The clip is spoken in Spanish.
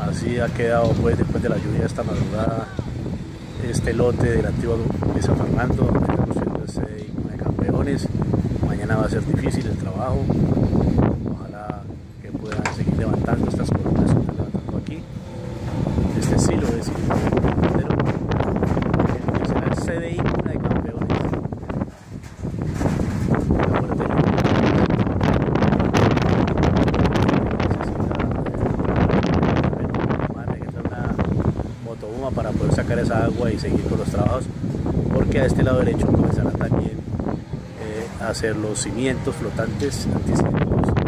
así, ha quedado pues después de la lluvia esta madrugada este lote del antiguo de San Fernando, de campeones. Mañana va a ser difícil el trabajo. Ojalá que puedan seguir levantando estas columnas que están levantando aquí. Este silo es el el CDI de campeones. motoboma para poder sacar esa agua y seguir con los trabajos porque a este lado derecho comenzarán también eh, a hacer los cimientos flotantes antisísmicos